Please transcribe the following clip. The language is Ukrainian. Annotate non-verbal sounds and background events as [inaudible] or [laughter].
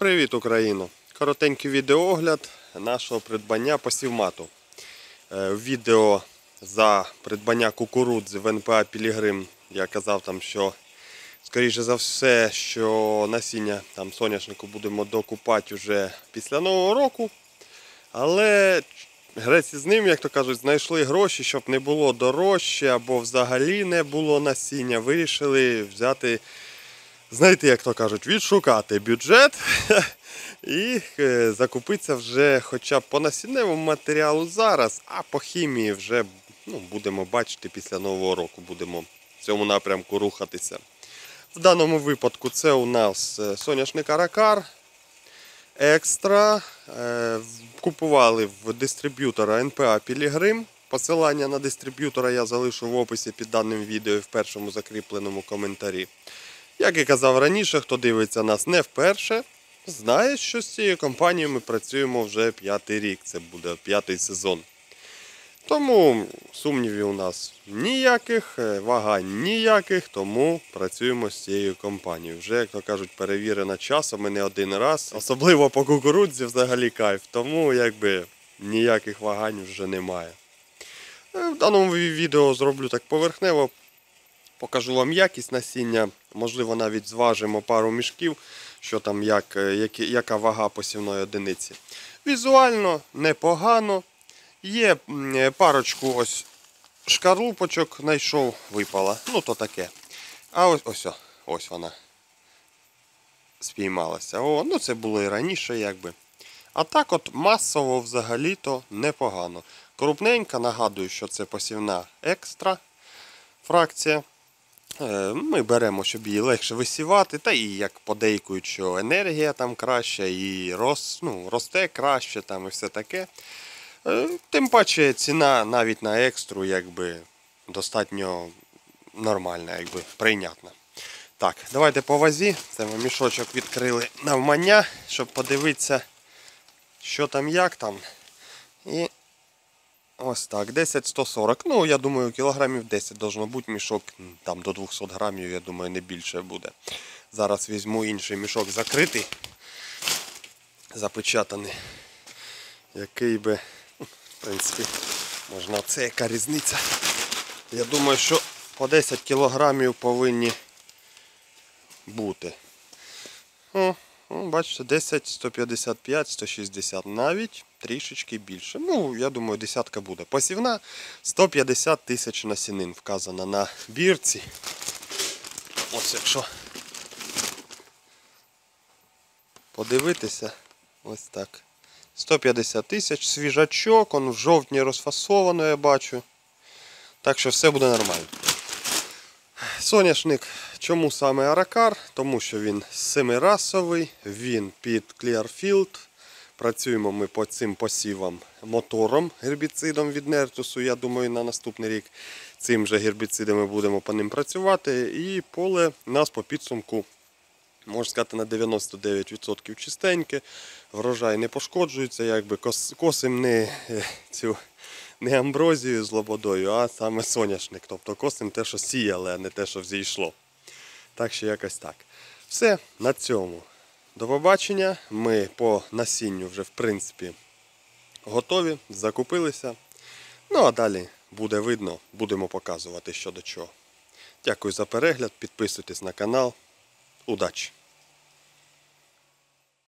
Привіт, Україно! Коротенький відеоогляд нашого придбання посівмату. Е, відео за придбання кукурудзи в НПА Пілігрим я казав там, що скоріше за все, що насіння там соняшнику будемо докупати вже після Нового року. Але греці з ним, як то кажуть, знайшли гроші, щоб не було дорожче або взагалі не було насіння. Вирішили взяти знаєте, як то кажуть, відшукати бюджет [laughs] і е, закупитися вже хоча б по насінневому матеріалу зараз, а по хімії вже ну, будемо бачити після Нового року, будемо в цьому напрямку рухатися. В даному випадку це у нас е, соняшник Аракар екстра. Е, Купували в дистриб'ютора НПА Пілігрим. Посилання на дистриб'ютора я залишу в описі під даним відео в першому закріпленому коментарі. Як і казав раніше, хто дивиться нас не вперше, знає, що з цією компанією ми працюємо вже п'ятий рік. Це буде п'ятий сезон. Тому сумнівів у нас ніяких, е, вагань ніяких, тому працюємо з цією компанією. Вже, як то кажуть, перевірена часом і не один раз. Особливо по кукурудзі взагалі кайф. Тому якби ніяких вагань вже немає. Е, В даному відео зроблю так поверхнево, покажу вам якість насіння. Можливо, навіть зважимо пару мішків, що там, як, е, які, яка вага посівної одиниці. Візуально непогано. Є е, парочку ось шкарлупочок знайшов, випала. Ну, то таке. А ось ось, ось вона спіймалася. О, ну це було і раніше, якби. А так от масово взагалі-то непогано. Крупненька, нагадую, що це посівна екстра фракція. Е, Ми беремо, щоб її легше висівати, та і як подейкують, що енергія там краща, і рос, ну, росте краще там і все таке. Е, Тим паче ціна навіть на екстру якби достатньо нормальна, якби прийнятна. Так, давайте по вазі. Це ми мішочок відкрили навмання, щоб подивитися, що там, як там. І ось так, 10-140. Ну, я думаю, кілограмів 10 должно бути мішок. Там до 200 грамів, я думаю, не більше буде. Зараз візьму інший мішок закритий, запечатаний. Який би, в принципі, можна це яка різниця. Я думаю, що по 10 кілограмів повинні бути. О, бачите, 10, 155, 160, навіть трішечки більше. Ну, я думаю, десятка буде. Посівна 150 тисяч насінин вказано на бірці. Ось якщо подивитися, ось так. 150 тисяч, свіжачок, он в жовтні розфасовано, я бачу. Так що все буде нормально. Соняшник, чому саме Аракар? Тому що він семирасовий, він під Clearfield. Працюємо ми по цим посівам мотором, гербіцидом від Нертусу. Я думаю, на наступний рік цим же гербіцидом ми будемо по ним працювати. І поле у нас по підсумку, можна сказати, на 99% чистеньке. Врожай не пошкоджується, якби косим не е, цю не амброзію з лободою, а саме соняшник. Тобто косим те, що сіяли, а не те, що взійшло. Так що якось так. Все, на цьому. До побачення. Ми по насінню вже в принципі готові, закупилися. Ну а далі буде видно, будемо показувати що до чого. Дякую за перегляд, підписуйтесь на канал. Удачі!